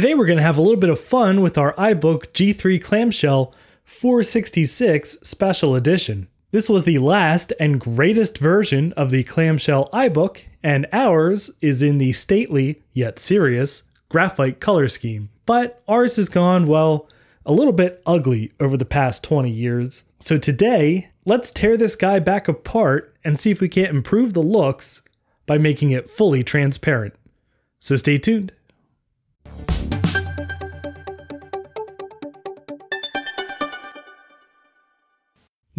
Today we're going to have a little bit of fun with our iBook G3 Clamshell 466 Special Edition. This was the last and greatest version of the clamshell iBook, and ours is in the stately, yet serious, graphite color scheme. But ours has gone, well, a little bit ugly over the past 20 years. So today, let's tear this guy back apart and see if we can't improve the looks by making it fully transparent. So stay tuned.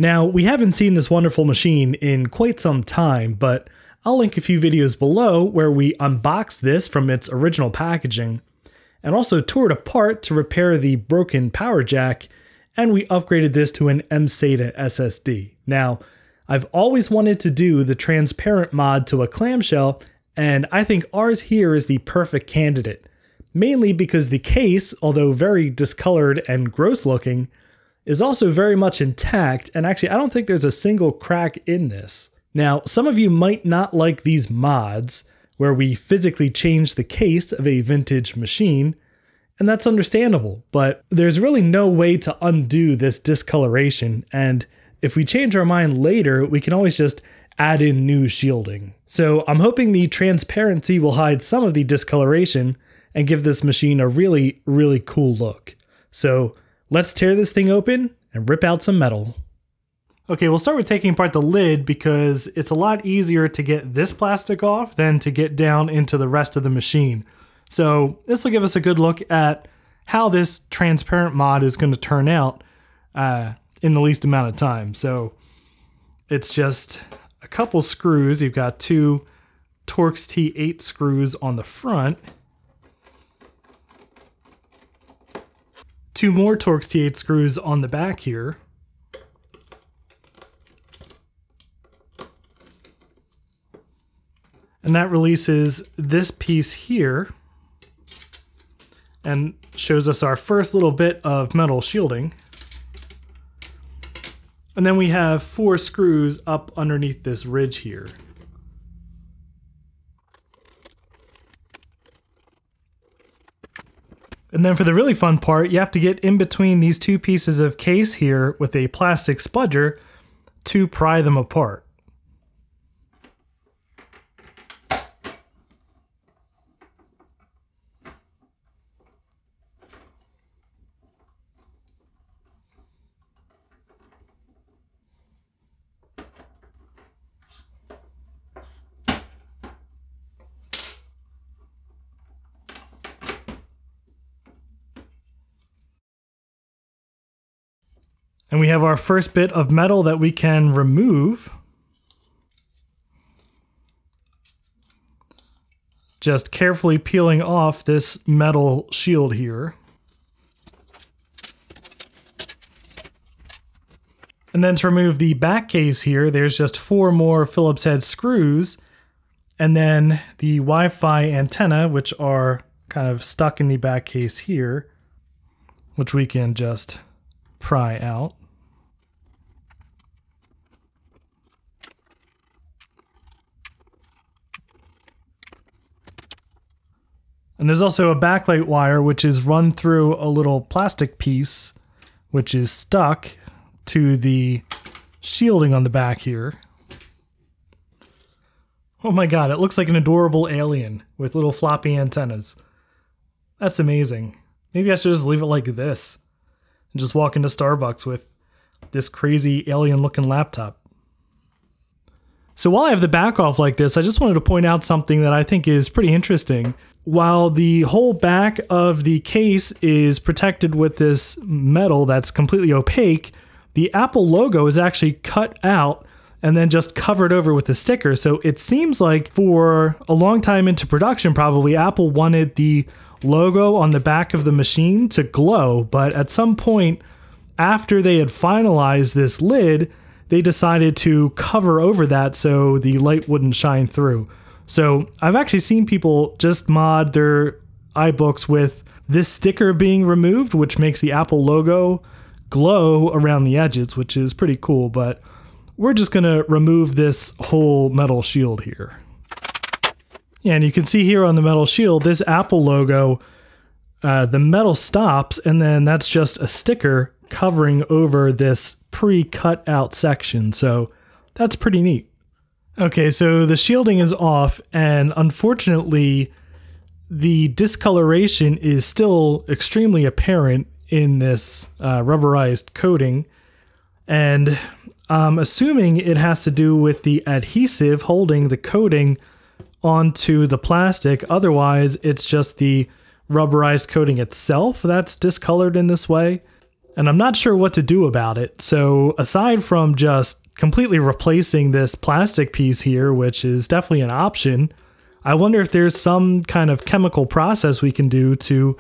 Now, we haven't seen this wonderful machine in quite some time, but I'll link a few videos below where we unbox this from its original packaging and also tore it apart to repair the broken power jack, and we upgraded this to an mSATA SSD. Now, I've always wanted to do the transparent mod to a clamshell, and I think ours here is the perfect candidate, mainly because the case, although very discolored and gross looking, is also very much intact, and actually, I don't think there's a single crack in this. Now, some of you might not like these mods, where we physically change the case of a vintage machine, and that's understandable, but there's really no way to undo this discoloration, and if we change our mind later, we can always just add in new shielding. So I'm hoping the transparency will hide some of the discoloration and give this machine a really, really cool look. So Let's tear this thing open and rip out some metal. Okay, we'll start with taking apart the lid because it's a lot easier to get this plastic off than to get down into the rest of the machine. So this will give us a good look at how this transparent mod is going to turn out uh, in the least amount of time. So it's just a couple screws. You've got two Torx T8 screws on the front two more Torx T8 screws on the back here. And that releases this piece here and shows us our first little bit of metal shielding. And then we have four screws up underneath this ridge here. And then for the really fun part, you have to get in between these two pieces of case here with a plastic spudger to pry them apart. And we have our first bit of metal that we can remove. Just carefully peeling off this metal shield here. And then to remove the back case here, there's just four more Phillips head screws. And then the Wi-Fi antenna, which are kind of stuck in the back case here, which we can just pry out. And there's also a backlight wire which is run through a little plastic piece which is stuck to the shielding on the back here. Oh my god, it looks like an adorable alien with little floppy antennas. That's amazing. Maybe I should just leave it like this and just walk into Starbucks with this crazy alien looking laptop. So while I have the back off like this, I just wanted to point out something that I think is pretty interesting while the whole back of the case is protected with this metal that's completely opaque, the Apple logo is actually cut out and then just covered over with a sticker. So it seems like for a long time into production, probably Apple wanted the logo on the back of the machine to glow, but at some point after they had finalized this lid, they decided to cover over that so the light wouldn't shine through. So I've actually seen people just mod their iBooks with this sticker being removed, which makes the Apple logo glow around the edges, which is pretty cool. But we're just going to remove this whole metal shield here. And you can see here on the metal shield, this Apple logo uh, the metal stops, and then that's just a sticker covering over this pre-cut out section. So that's pretty neat. Okay, so the shielding is off, and unfortunately, the discoloration is still extremely apparent in this uh, rubberized coating. And I'm assuming it has to do with the adhesive holding the coating onto the plastic. Otherwise, it's just the rubberized coating itself that's discolored in this way. And I'm not sure what to do about it. So, aside from just completely replacing this plastic piece here, which is definitely an option, I wonder if there's some kind of chemical process we can do to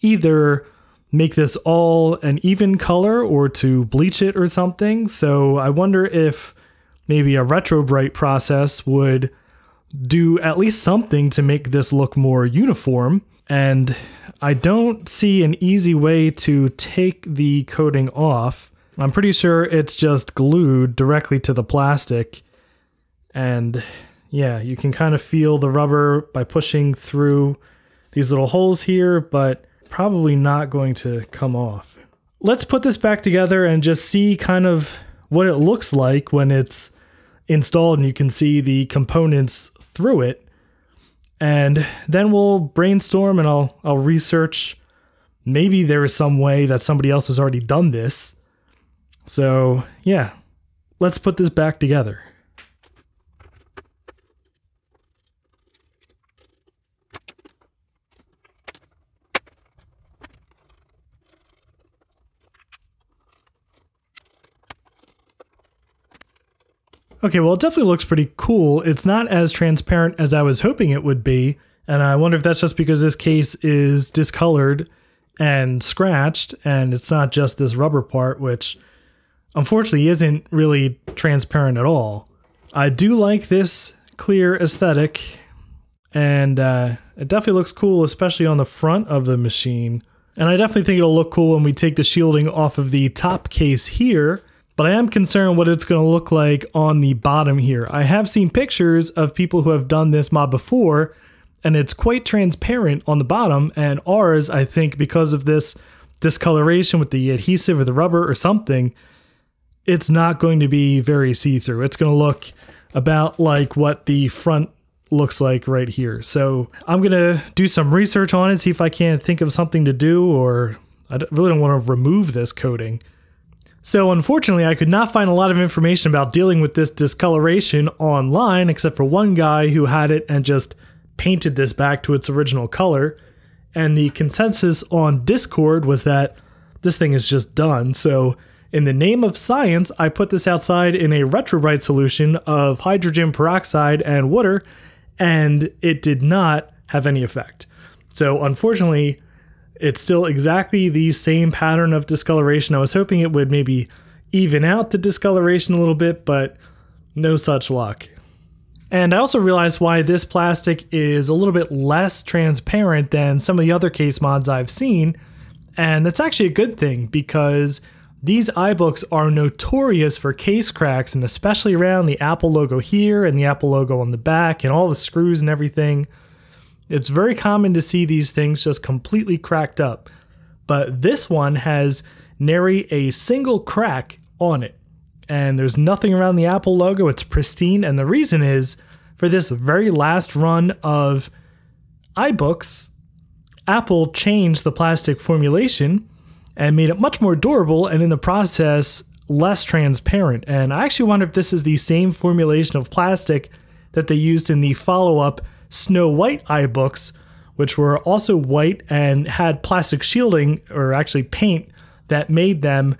either make this all an even color or to bleach it or something. So I wonder if maybe a retrobrite process would do at least something to make this look more uniform. And I don't see an easy way to take the coating off. I'm pretty sure it's just glued directly to the plastic. And yeah, you can kind of feel the rubber by pushing through these little holes here, but probably not going to come off. Let's put this back together and just see kind of what it looks like when it's installed and you can see the components through it. And then we'll brainstorm and I'll I'll research maybe there is some way that somebody else has already done this. So, yeah. Let's put this back together. Okay, well, it definitely looks pretty cool. It's not as transparent as I was hoping it would be, and I wonder if that's just because this case is discolored and scratched, and it's not just this rubber part, which unfortunately isn't really transparent at all. I do like this clear aesthetic, and uh, it definitely looks cool, especially on the front of the machine. And I definitely think it'll look cool when we take the shielding off of the top case here but I am concerned what it's going to look like on the bottom here. I have seen pictures of people who have done this mod before, and it's quite transparent on the bottom, and ours, I think, because of this discoloration with the adhesive or the rubber or something, it's not going to be very see-through. It's going to look about like what the front looks like right here. So I'm going to do some research on it, see if I can think of something to do, or I really don't want to remove this coating. So unfortunately, I could not find a lot of information about dealing with this discoloration online, except for one guy who had it and just painted this back to its original color. And the consensus on Discord was that this thing is just done. So in the name of science, I put this outside in a retrobrite solution of hydrogen peroxide and water, and it did not have any effect. So unfortunately, it's still exactly the same pattern of discoloration. I was hoping it would maybe even out the discoloration a little bit, but no such luck. And I also realized why this plastic is a little bit less transparent than some of the other case mods I've seen. And that's actually a good thing because these iBooks are notorious for case cracks and especially around the Apple logo here and the Apple logo on the back and all the screws and everything. It's very common to see these things just completely cracked up, but this one has nary a single crack on it. And there's nothing around the Apple logo, it's pristine. And the reason is for this very last run of iBooks, Apple changed the plastic formulation and made it much more durable and in the process less transparent. And I actually wonder if this is the same formulation of plastic that they used in the follow up Snow White iBooks, which were also white and had plastic shielding or actually paint that made them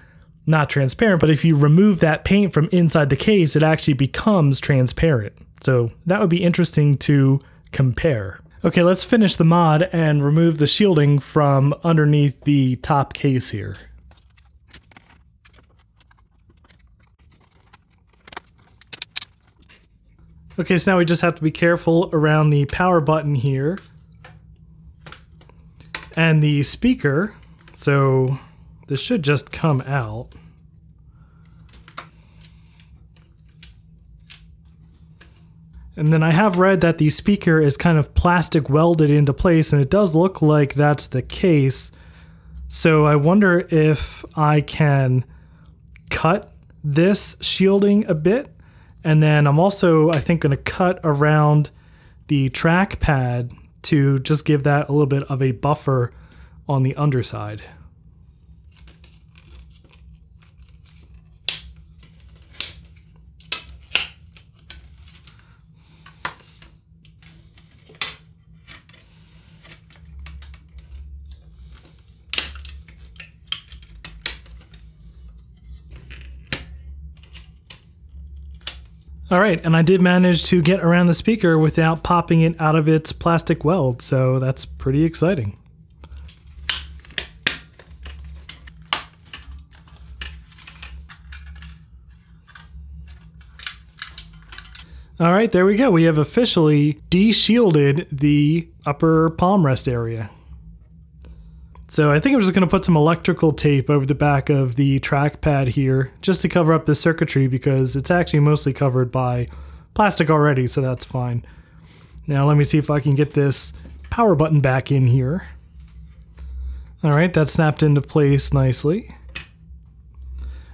not transparent. But if you remove that paint from inside the case, it actually becomes transparent. So that would be interesting to compare. Okay, let's finish the mod and remove the shielding from underneath the top case here. Okay, so now we just have to be careful around the power button here and the speaker. So this should just come out. And then I have read that the speaker is kind of plastic welded into place, and it does look like that's the case. So I wonder if I can cut this shielding a bit. And then I'm also, I think, going to cut around the trackpad to just give that a little bit of a buffer on the underside. All right, and I did manage to get around the speaker without popping it out of its plastic weld, so that's pretty exciting. All right, there we go. We have officially de-shielded the upper palm rest area. So I think I'm just going to put some electrical tape over the back of the trackpad here just to cover up the circuitry because it's actually mostly covered by plastic already, so that's fine. Now let me see if I can get this power button back in here. All right, that snapped into place nicely.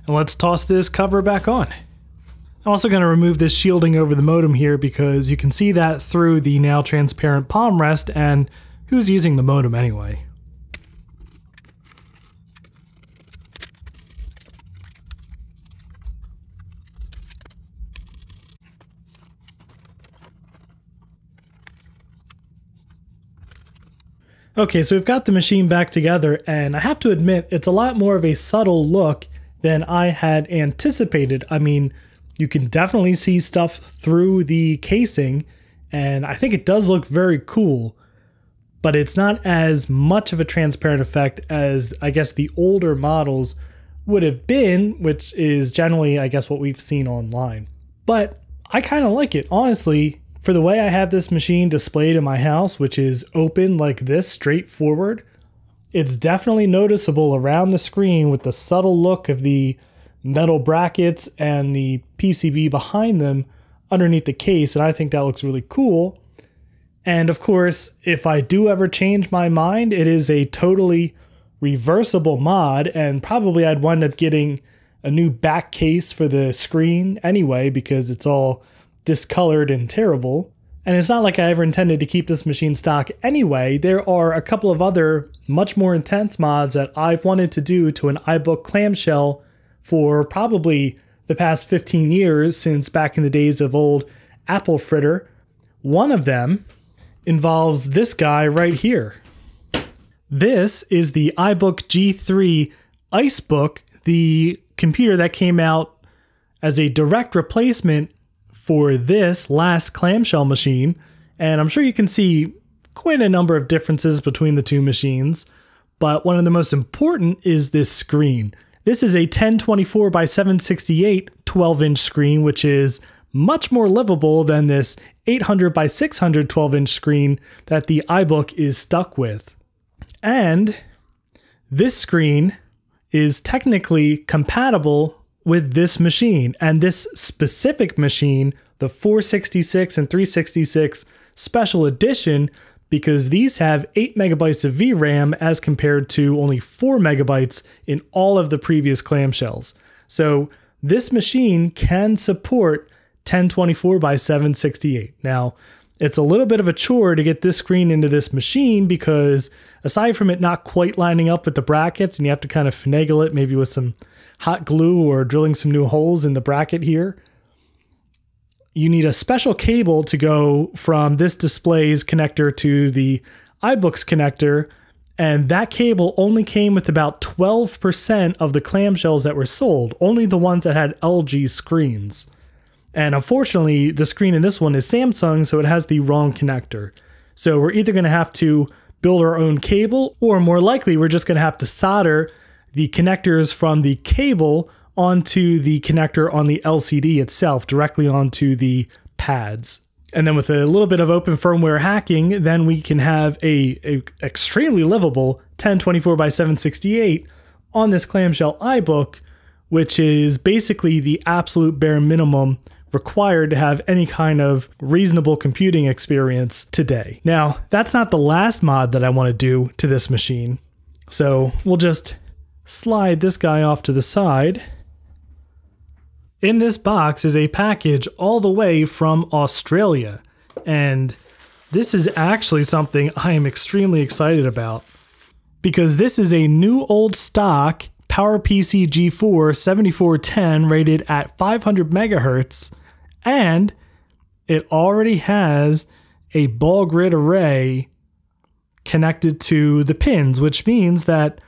And let's toss this cover back on. I'm also going to remove this shielding over the modem here because you can see that through the now transparent palm rest and who's using the modem anyway. Okay, so we've got the machine back together, and I have to admit, it's a lot more of a subtle look than I had anticipated. I mean, you can definitely see stuff through the casing, and I think it does look very cool, but it's not as much of a transparent effect as I guess the older models would have been, which is generally, I guess, what we've seen online. But I kind of like it, honestly for the way I have this machine displayed in my house, which is open like this, straightforward, it's definitely noticeable around the screen with the subtle look of the metal brackets and the PCB behind them underneath the case, and I think that looks really cool. And of course, if I do ever change my mind, it is a totally reversible mod, and probably I'd wind up getting a new back case for the screen anyway because it's all discolored and terrible. And it's not like I ever intended to keep this machine stock anyway. There are a couple of other much more intense mods that I've wanted to do to an iBook clamshell for probably the past 15 years since back in the days of old Apple Fritter. One of them involves this guy right here. This is the iBook G3 Icebook, the computer that came out as a direct replacement for this last clamshell machine, and I'm sure you can see quite a number of differences between the two machines, but one of the most important is this screen. This is a 1024 by 768 12 inch screen, which is much more livable than this 800 by 600 12 inch screen that the iBook is stuck with. And this screen is technically compatible with this machine. And this specific machine, the 466 and 366 special edition, because these have 8 megabytes of VRAM as compared to only 4 megabytes in all of the previous clamshells. So this machine can support 1024 by 768. Now, it's a little bit of a chore to get this screen into this machine because aside from it not quite lining up with the brackets and you have to kind of finagle it maybe with some hot glue or drilling some new holes in the bracket here. You need a special cable to go from this display's connector to the iBooks connector, and that cable only came with about 12% of the clamshells that were sold, only the ones that had LG screens. And unfortunately, the screen in this one is Samsung, so it has the wrong connector. So we're either going to have to build our own cable, or more likely, we're just going to have to solder the connectors from the cable onto the connector on the LCD itself, directly onto the pads. And then with a little bit of open firmware hacking, then we can have a, a extremely livable 1024 by 768 on this clamshell iBook, which is basically the absolute bare minimum required to have any kind of reasonable computing experience today. Now, that's not the last mod that I want to do to this machine. So we'll just slide this guy off to the side. In this box is a package all the way from Australia. And this is actually something I am extremely excited about because this is a new old stock PowerPC G4 7410 rated at 500 megahertz and it already has a ball grid array connected to the pins, which means that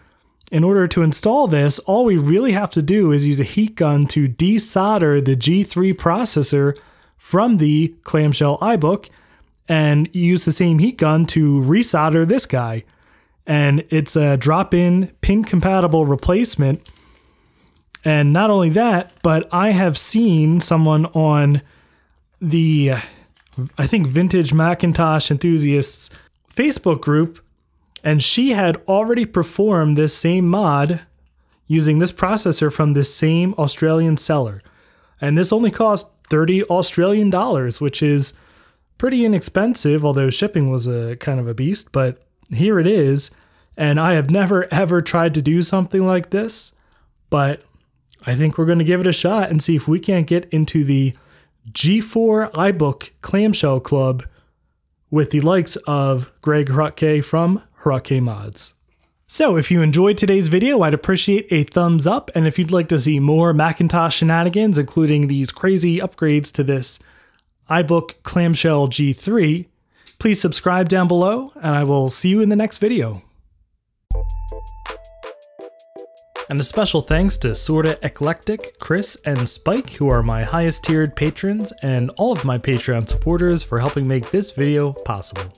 in order to install this, all we really have to do is use a heat gun to desolder the G3 processor from the clamshell iBook and use the same heat gun to resolder this guy. And it's a drop in pin compatible replacement. And not only that, but I have seen someone on the, I think, Vintage Macintosh Enthusiasts Facebook group and she had already performed this same mod using this processor from this same Australian seller. And this only cost 30 Australian dollars, which is pretty inexpensive, although shipping was a kind of a beast, but here it is. And I have never ever tried to do something like this, but I think we're going to give it a shot and see if we can't get into the G4 iBook clamshell club with the likes of Greg Hrutkay from Hrutkay Mods. So if you enjoyed today's video, I'd appreciate a thumbs up, and if you'd like to see more Macintosh shenanigans, including these crazy upgrades to this iBook Clamshell G3, please subscribe down below, and I will see you in the next video. And a special thanks to Sorta Eclectic, Chris, and Spike, who are my highest tiered patrons, and all of my Patreon supporters for helping make this video possible.